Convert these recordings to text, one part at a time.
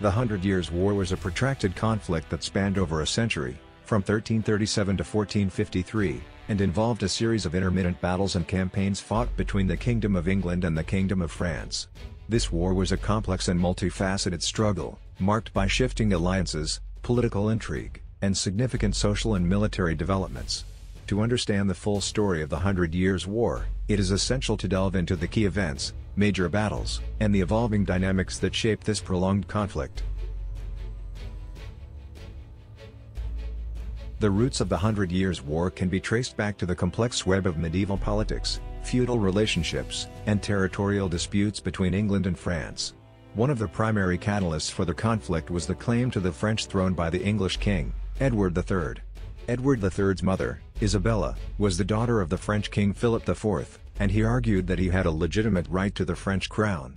The Hundred Years' War was a protracted conflict that spanned over a century, from 1337 to 1453, and involved a series of intermittent battles and campaigns fought between the Kingdom of England and the Kingdom of France. This war was a complex and multifaceted struggle, marked by shifting alliances, political intrigue, and significant social and military developments. To understand the full story of the Hundred Years' War, it is essential to delve into the key events, major battles, and the evolving dynamics that shaped this prolonged conflict. The roots of the Hundred Years' War can be traced back to the complex web of medieval politics, feudal relationships, and territorial disputes between England and France. One of the primary catalysts for the conflict was the claim to the French throne by the English king, Edward III. Edward III's mother, Isabella, was the daughter of the French king Philip IV, and he argued that he had a legitimate right to the French crown.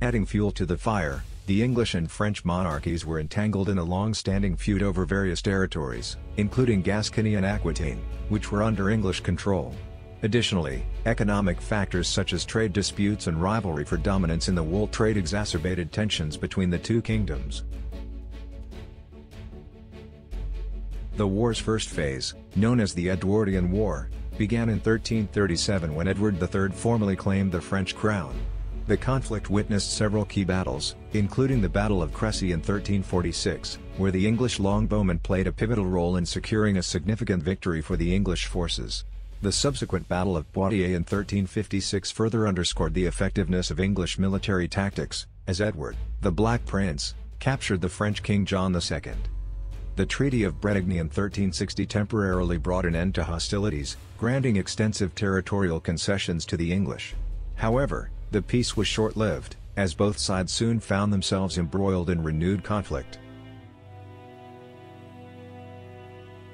Adding fuel to the fire, the English and French monarchies were entangled in a long-standing feud over various territories, including Gascony and Aquitaine, which were under English control. Additionally, economic factors such as trade disputes and rivalry for dominance in the wool trade exacerbated tensions between the two kingdoms. The war's first phase, known as the Edwardian War, began in 1337 when Edward III formally claimed the French crown. The conflict witnessed several key battles, including the Battle of Crecy in 1346, where the English longbowmen played a pivotal role in securing a significant victory for the English forces. The subsequent Battle of Poitiers in 1356 further underscored the effectiveness of English military tactics, as Edward, the Black Prince, captured the French King John II. The Treaty of Bretigny in 1360 temporarily brought an end to hostilities, granting extensive territorial concessions to the English. However, the peace was short-lived, as both sides soon found themselves embroiled in renewed conflict.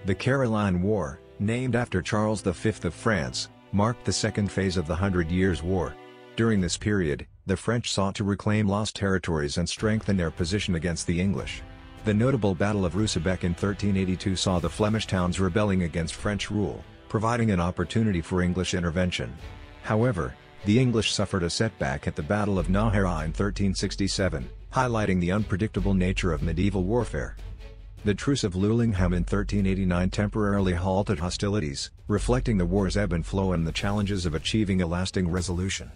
The Caroline War, named after Charles V of France, marked the second phase of the Hundred Years' War. During this period, the French sought to reclaim lost territories and strengthen their position against the English. The notable Battle of Roosebeke in 1382 saw the Flemish towns rebelling against French rule, providing an opportunity for English intervention. However, the English suffered a setback at the Battle of Najera in 1367, highlighting the unpredictable nature of medieval warfare. The Truce of Leulinghem in 1389 temporarily halted hostilities, reflecting the war's ebb and flow and the challenges of achieving a lasting resolution.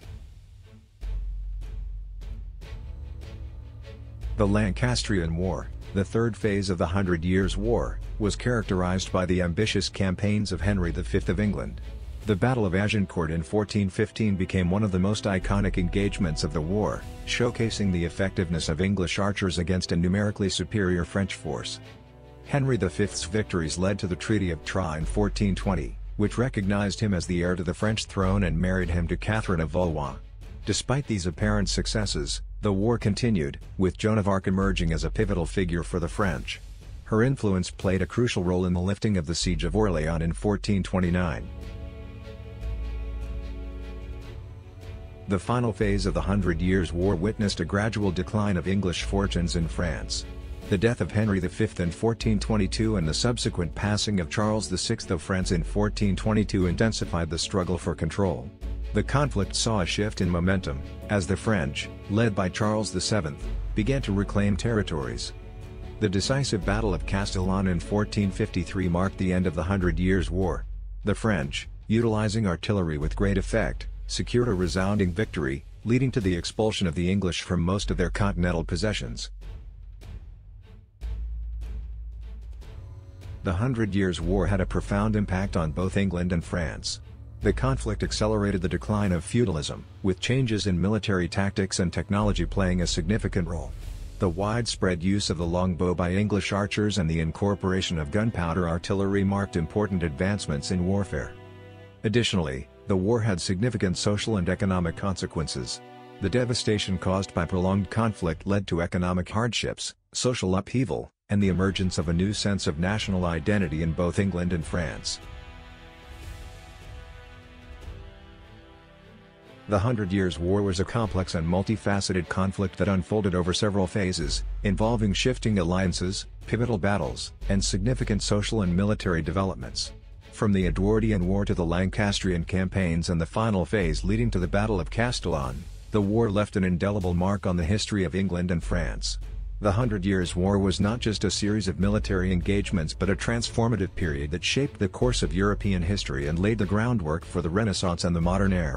The Lancastrian War, the third phase of the Hundred Years' War, was characterized by the ambitious campaigns of Henry V of England. The Battle of Agincourt in 1415 became one of the most iconic engagements of the war, showcasing the effectiveness of English archers against a numerically superior French force. Henry V's victories led to the Treaty of Troyes in 1420, which recognized him as the heir to the French throne and married him to Catherine of Valois. Despite these apparent successes, the war continued, with Joan of Arc emerging as a pivotal figure for the French. Her influence played a crucial role in the lifting of the Siege of Orléans in 1429. The final phase of the Hundred Years' War witnessed a gradual decline of English fortunes in France. The death of Henry V in 1422 and the subsequent passing of Charles VI of France in 1422 intensified the struggle for control. The conflict saw a shift in momentum, as the French, led by Charles VII, began to reclaim territories. The decisive Battle of Castillon in 1453 marked the end of the Hundred Years' War. The French, utilizing artillery with great effect, secured a resounding victory, leading to the expulsion of the English from most of their continental possessions. The Hundred Years' War had a profound impact on both England and France. The conflict accelerated the decline of feudalism, with changes in military tactics and technology playing a significant role. The widespread use of the longbow by English archers and the incorporation of gunpowder artillery marked important advancements in warfare. Additionally, the war had significant social and economic consequences. The devastation caused by prolonged conflict led to economic hardships, social upheaval, and the emergence of a new sense of national identity in both England and France. The Hundred Years' War was a complex and multifaceted conflict that unfolded over several phases, involving shifting alliances, pivotal battles, and significant social and military developments. From the Edwardian War to the Lancastrian campaigns and the final phase leading to the Battle of Castillon, the war left an indelible mark on the history of England and France. The Hundred Years' War was not just a series of military engagements but a transformative period that shaped the course of European history and laid the groundwork for the Renaissance and the modern era.